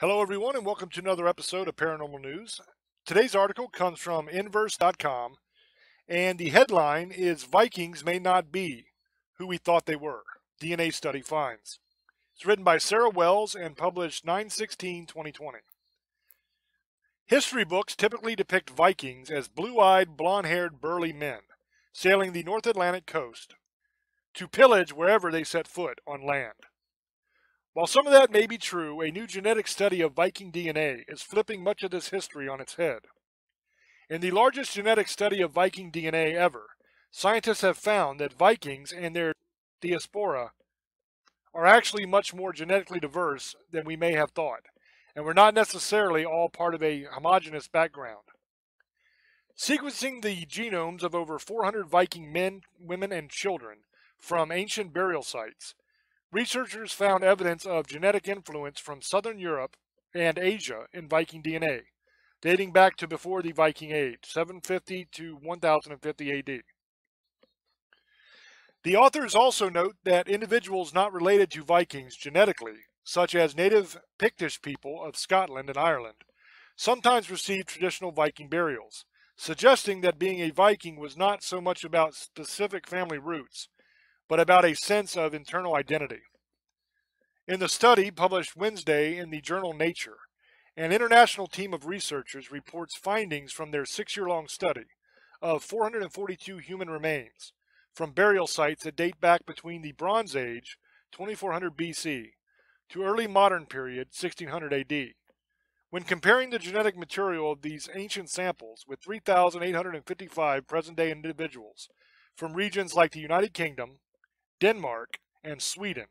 Hello, everyone, and welcome to another episode of Paranormal News. Today's article comes from Inverse.com, and the headline is Vikings May Not Be Who We Thought They Were. DNA Study Finds. It's written by Sarah Wells and published 9 16 2020. History books typically depict Vikings as blue eyed, blond haired, burly men sailing the North Atlantic coast to pillage wherever they set foot on land. While some of that may be true, a new genetic study of Viking DNA is flipping much of this history on its head. In the largest genetic study of Viking DNA ever, scientists have found that Vikings and their diaspora are actually much more genetically diverse than we may have thought, and were not necessarily all part of a homogeneous background. Sequencing the genomes of over 400 Viking men, women, and children from ancient burial sites, researchers found evidence of genetic influence from southern Europe and Asia in Viking DNA, dating back to before the Viking Age, 750 to 1050 AD. The authors also note that individuals not related to Vikings genetically, such as native Pictish people of Scotland and Ireland, sometimes received traditional Viking burials, suggesting that being a Viking was not so much about specific family roots, but about a sense of internal identity. In the study published Wednesday in the journal Nature, an international team of researchers reports findings from their six year long study of 442 human remains from burial sites that date back between the Bronze Age, 2400 BC, to early modern period, 1600 AD. When comparing the genetic material of these ancient samples with 3,855 present day individuals from regions like the United Kingdom, Denmark, and Sweden,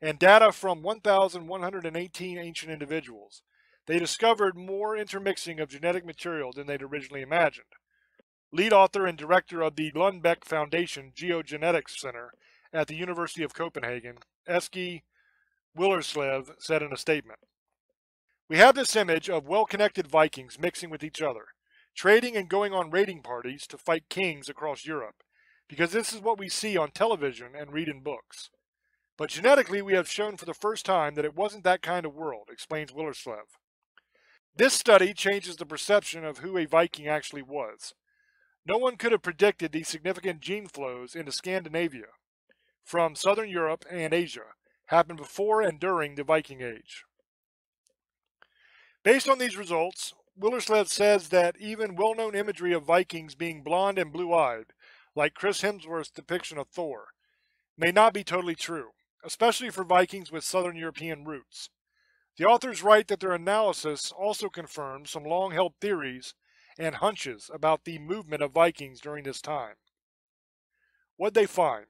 and data from 1,118 ancient individuals, they discovered more intermixing of genetic material than they'd originally imagined. Lead author and director of the Lundbeck Foundation Geogenetics Center at the University of Copenhagen, Eske Willerslev, said in a statement. We have this image of well connected Vikings mixing with each other, trading and going on raiding parties to fight kings across Europe, because this is what we see on television and read in books. But genetically, we have shown for the first time that it wasn't that kind of world, explains Willerslev. This study changes the perception of who a Viking actually was. No one could have predicted the significant gene flows into Scandinavia from southern Europe and Asia happened before and during the Viking Age. Based on these results, Willerslev says that even well known imagery of Vikings being blond and blue eyed like Chris Hemsworth's depiction of Thor, may not be totally true, especially for Vikings with Southern European roots. The authors write that their analysis also confirms some long held theories and hunches about the movement of Vikings during this time. What they find?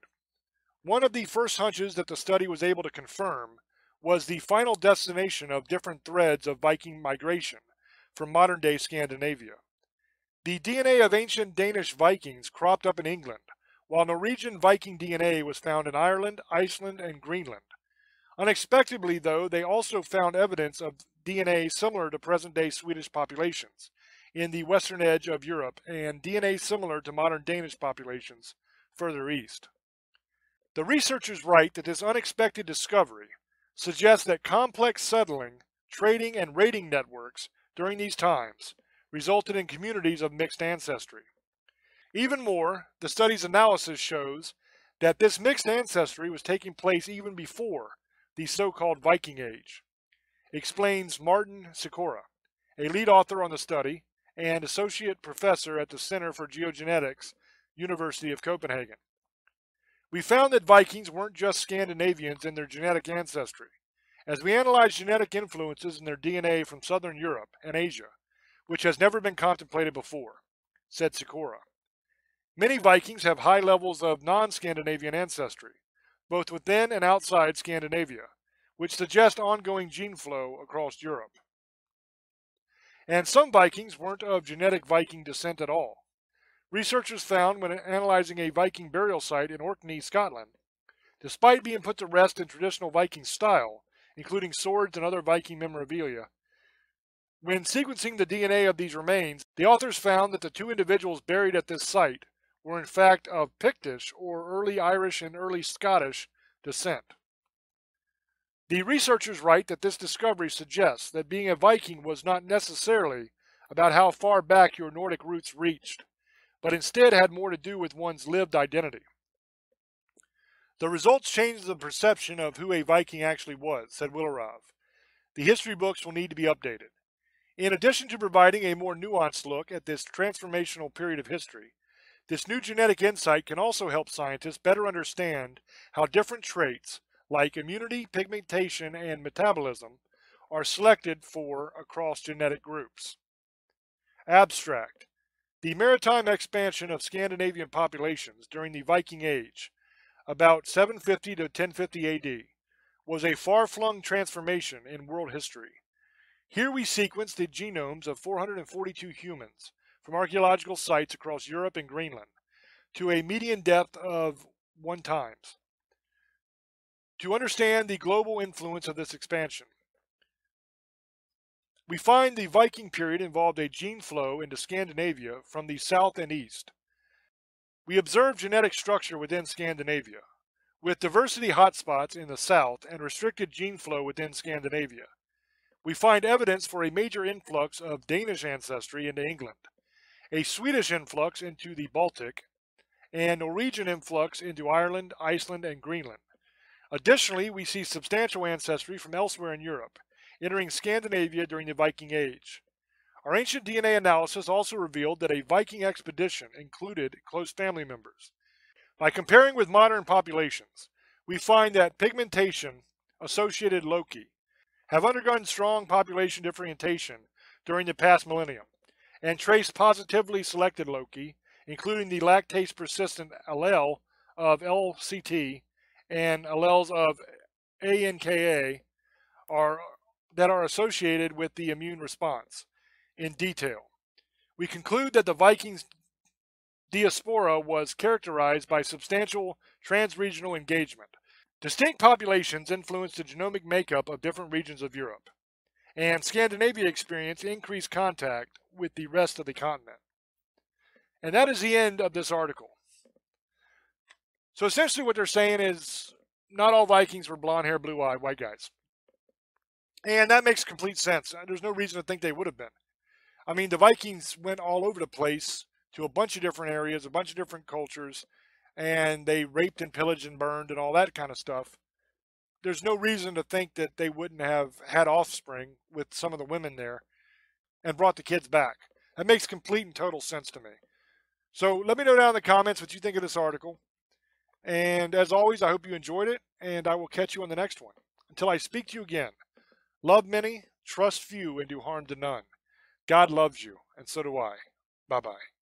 One of the first hunches that the study was able to confirm was the final destination of different threads of Viking migration from modern day Scandinavia. The DNA of ancient Danish Vikings cropped up in England, while Norwegian Viking DNA was found in Ireland, Iceland, and Greenland. Unexpectedly, though, they also found evidence of DNA similar to present day Swedish populations in the western edge of Europe and DNA similar to modern Danish populations further east. The researchers write that this unexpected discovery suggests that complex settling, trading, and raiding networks during these times resulted in communities of mixed ancestry. Even more, the study's analysis shows that this mixed ancestry was taking place even before the so-called Viking Age, explains Martin Sikora, a lead author on the study and associate professor at the Center for Geogenetics, University of Copenhagen. We found that Vikings weren't just Scandinavians in their genetic ancestry. As we analyzed genetic influences in their DNA from southern Europe and Asia, which has never been contemplated before, said Sikora. Many Vikings have high levels of non Scandinavian ancestry, both within and outside Scandinavia, which suggest ongoing gene flow across Europe. And some Vikings weren't of genetic Viking descent at all. Researchers found when analyzing a Viking burial site in Orkney, Scotland, despite being put to rest in traditional Viking style, including swords and other Viking memorabilia, when sequencing the DNA of these remains, the authors found that the two individuals buried at this site were in fact of Pictish or early Irish and early Scottish descent. The researchers write that this discovery suggests that being a Viking was not necessarily about how far back your Nordic roots reached, but instead had more to do with one's lived identity. The results changed the perception of who a Viking actually was, said Willerslev. The history books will need to be updated. In addition to providing a more nuanced look at this transformational period of history, this new genetic insight can also help scientists better understand how different traits, like immunity, pigmentation, and metabolism, are selected for across genetic groups. Abstract. The maritime expansion of Scandinavian populations during the Viking Age, about 750 to 1050 AD, was a far-flung transformation in world history. Here we sequenced the genomes of 442 humans from archaeological sites across Europe and Greenland to a median depth of 1 times. To understand the global influence of this expansion, we find the Viking period involved a gene flow into Scandinavia from the south and east. We observe genetic structure within Scandinavia, with diversity hotspots in the south and restricted gene flow within Scandinavia. We find evidence for a major influx of Danish ancestry into England, a Swedish influx into the Baltic, and Norwegian influx into Ireland, Iceland, and Greenland. Additionally, we see substantial ancestry from elsewhere in Europe, entering Scandinavia during the Viking Age. Our ancient DNA analysis also revealed that a Viking expedition included close family members. By comparing with modern populations, we find that pigmentation associated loci have undergone strong population differentiation during the past millennium, and trace positively selected loci, including the lactase persistent allele of LCT and alleles of ANKA, are that are associated with the immune response in detail. We conclude that the Vikings diaspora was characterized by substantial transregional engagement. Distinct populations influenced the genomic makeup of different regions of Europe, and Scandinavia experienced increased contact with the rest of the continent. And that is the end of this article. So essentially what they're saying is not all Vikings were blonde hair, blue eyed white guys. And that makes complete sense. Uh, there's no reason to think they would have been. I mean, the Vikings went all over the place to a bunch of different areas, a bunch of different cultures, and they raped and pillaged and burned and all that kind of stuff. There's no reason to think that they wouldn't have had offspring with some of the women there and brought the kids back. That makes complete and total sense to me. So let me know down in the comments what you think of this article. And as always, I hope you enjoyed it, and I will catch you on the next one. Until I speak to you again. Love many, trust few, and do harm to none. God loves you, and so do I. Bye bye.